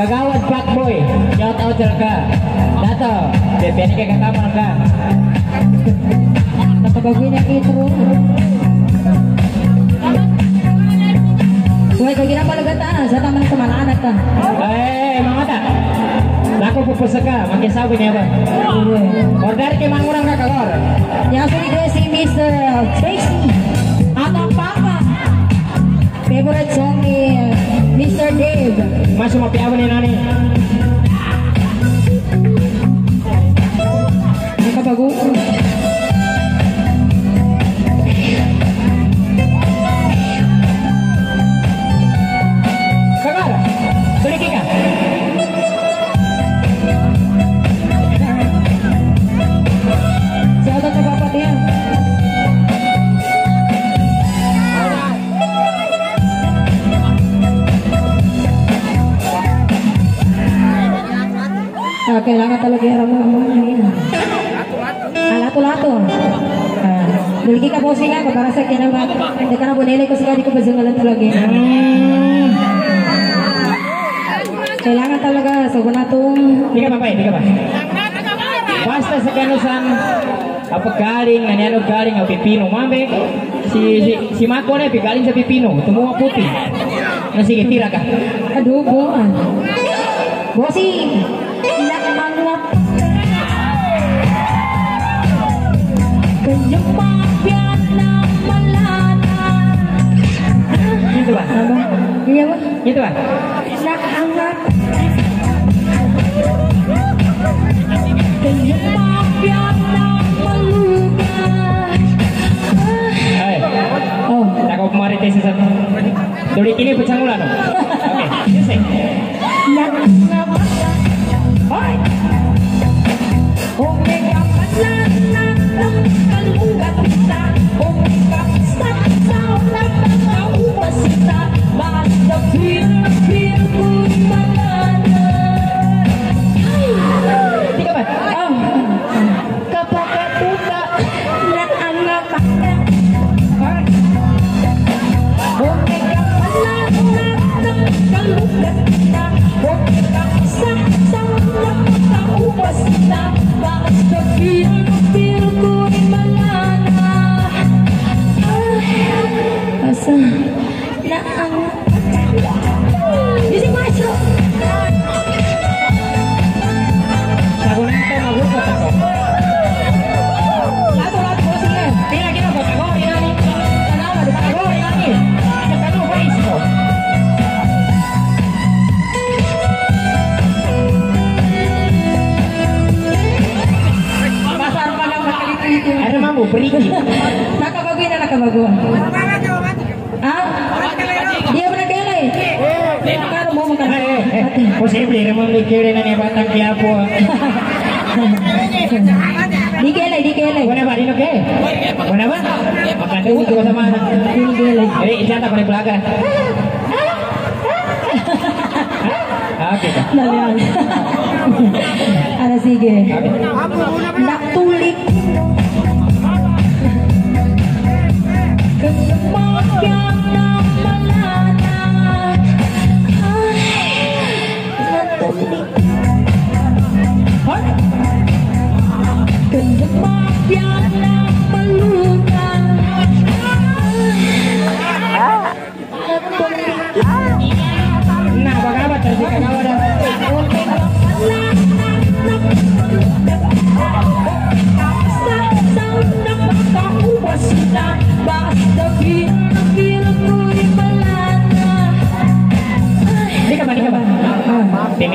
Kagawad Pak Boy, shout out ka. Dato, bibiyan ka kamar ka. Nakabagoy niya intro. Huwag ka ginapalagatan sa taman kamalaan ka. Eh, mga ta. Lako pupusa ka, magkisabi niya ba? Order kay mangurang ka kalor. Yang sulit si Mr. Tracy. Dave. Mas sumapiawan ni nani. Nakabago. Kagar, Ah, kailangan talaga yung ramon mo. Ah, lato-lato. Ah, Nilgi ka po siya, para sa kinama. Hindi ka na bunili ko siya, di ko bazungalan talaga. Hmm. Kailangan talaga, so kung natong Di ka pa, di ka. Basta sa kanusan, kapag galing, ang pipino, mame, si, si, si Mako na, galing sa pipino, tumuha puti. Na sige, tira ka. adobo. Ah. Gitu ba? Iya ba? Ba? Nakaangat. Kanyang mafia na maluga. Ay, Oh, tako marites sa Duri kini pecang ulan. Oke, Don't não, não, não, não, perigi. Nakabago na nakabago Ah? Dia pernah kelai Karo mo eh, posible, naman likiri na niya batang kiyapo. Di kelai di kelai Buena ba, dino ke? Buena ba? Makatungkol ko sa mana. Di kelai Eh, isyata pa ni Plaga. Ah, Okay ka. Nalian Ano sige Naktulik Mafia.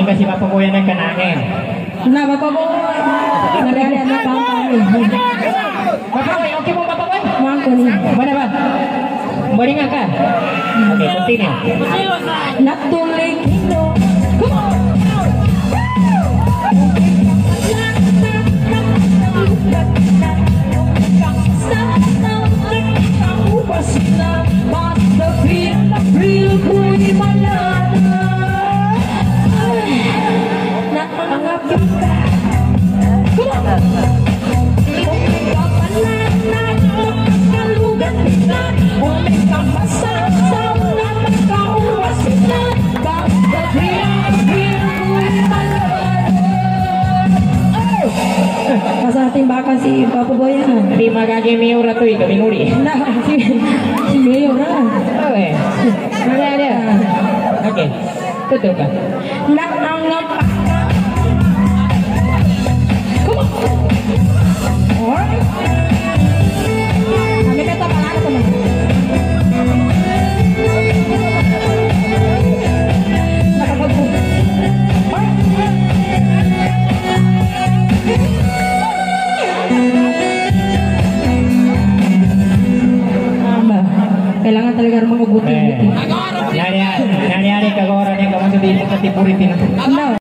Tingin kasi mapabuyan ng kanangin. Nah, Bapak Boy. Nari-nari ano pa kami. Mapaboy, okay mo mapaboy? Mangko ni. Mana ba? Maringan ka? Okay, continue. Natuloy kino. Timbakan si Papa Boyan. Hindi magagimiyo na to eh, kami nguli. Nah, si, si Mayor na. Okay. Ada, ada. Oke. Tutup kan? Kami kailangan talaga ng mga buti-buti. Eh, Nari-nari kagoran yang kamu sedih sa tipuri pina. No.